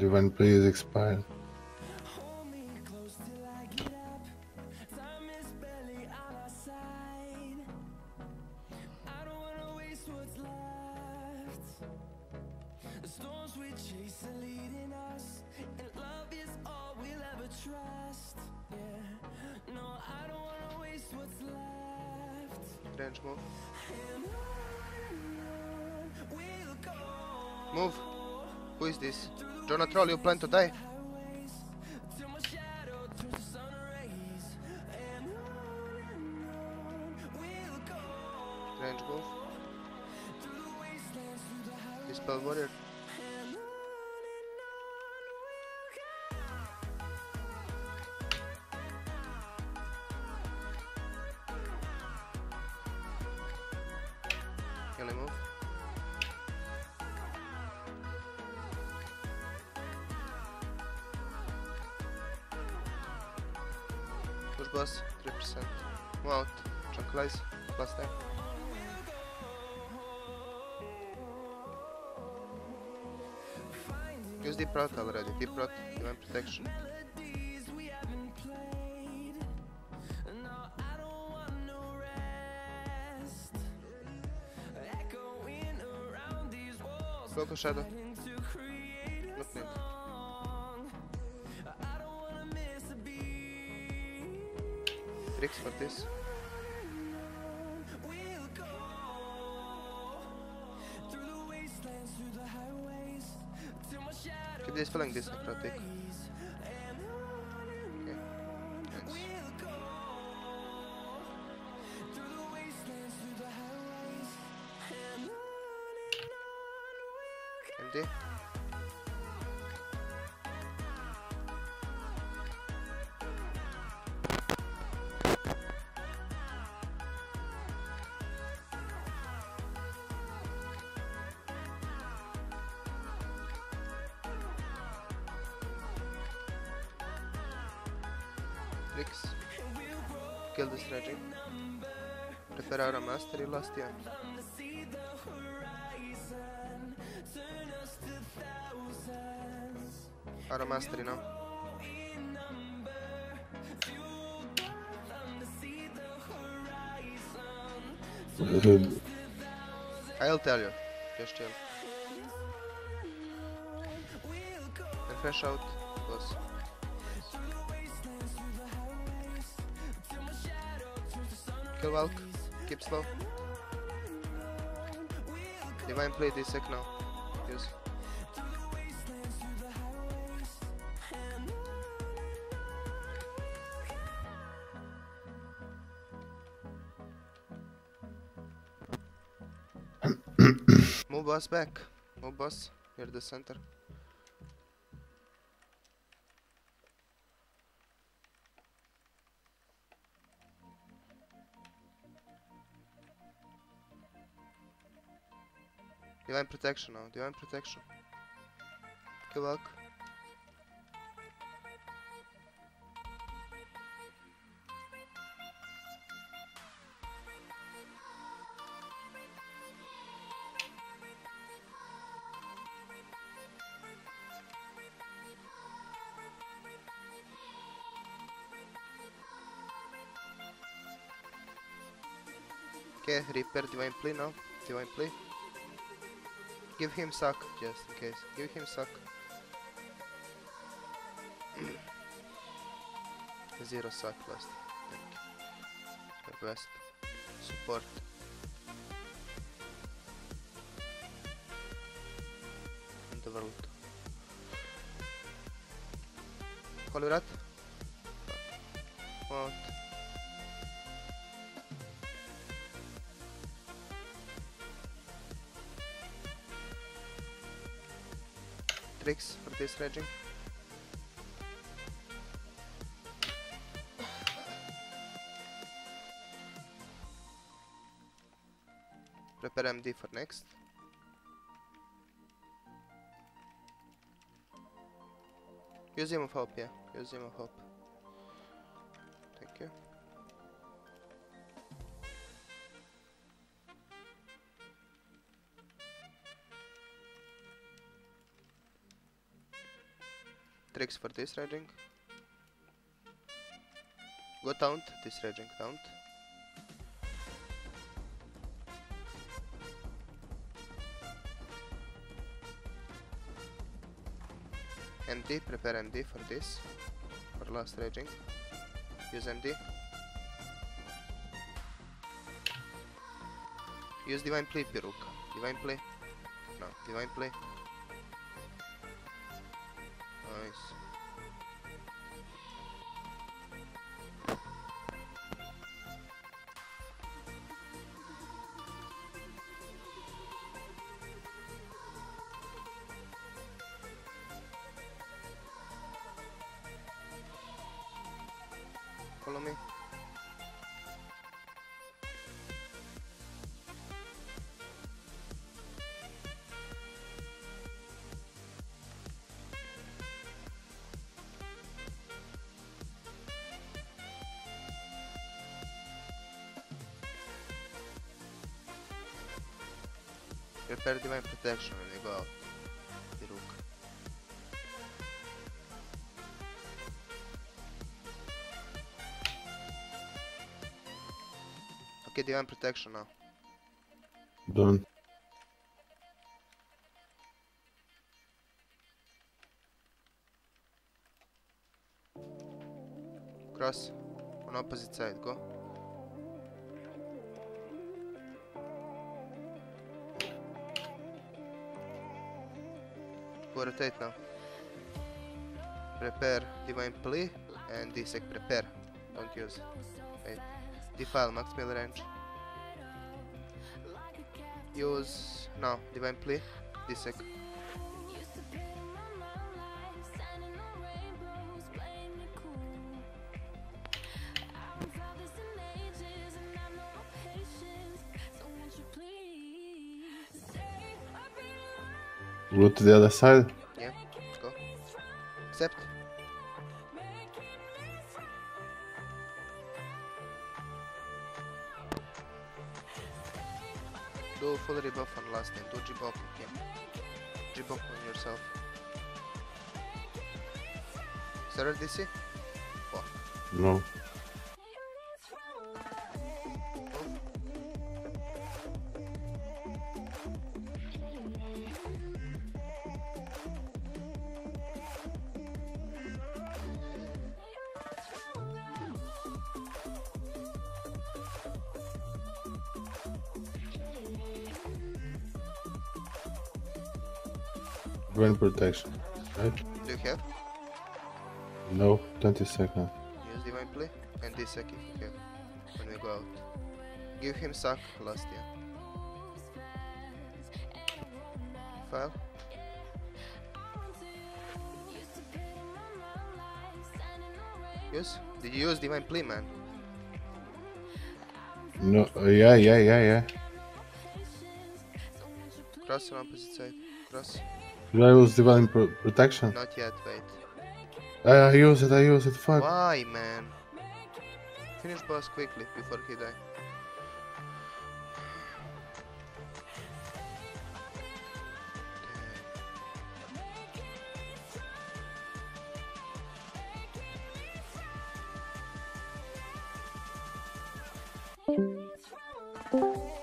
Divine plea is expired. Move. Who is this? Jonah Troll, you plan to die? Range move. Dispel warrior. Push boss, 3%. Move out. Tranquilize. Last time. Use deep rot already. Deep rot, divine protection. To shadow. Look mid. Tricks for this. Keep this filling this necrotic. Okay. Nice. Empty. Tricks. Kill this raging. Prepare our mastery last year. Our mastery now. I'll tell you. Just chill. Fresh out. Kill Valk. Keep slow. Divine plea this sec now. Use. Move boss back. Move boss near the center. Divine protection now. Divine protection. Good luck. Okay, repair divine plea now. Divine plea. Give him suck, just in case. Give him suck. Zero suck last. Thank you. Your best. Support. And the world. Holy Wrath. What? Tricks for this raging. Prepare MD for next. Use hymn of hope, yeah. Use hymn of hope. Tricks for this raging. Go taunt, this raging taunt. MD, prepare MD for this. For last raging. Use MD. Use Divine Plea, Piruk. Divine Plea. No, Divine Plea. Nice. Follow me. Prepare divine protection when you go out. Piruk. Okay, divine protection now. Done. Cross. On opposite side, go. Go rotate now. Prepare divine plea and desec prepare. Don't use. Wait. Defile max melee range. Use now divine plea. Desec. Go to the other side. Yeah, let's go. Accept. Do full rebuff on last name. Do on him. G-Bop on yourself. Zero DC? No. Brain protection. Right? Do you have? No. 20 seconds. Use Divine Plea and Desec if you have. When we go out. Give him suck last year. File. Use? Did you use Divine Plea, man? No. uh, yeah, yeah, yeah, yeah. Cross on opposite side. Cross. Did I use divine pro protection? Not yet, wait. I use it. I use it. Fuck. Why, man? Finish boss quickly before he die. Thank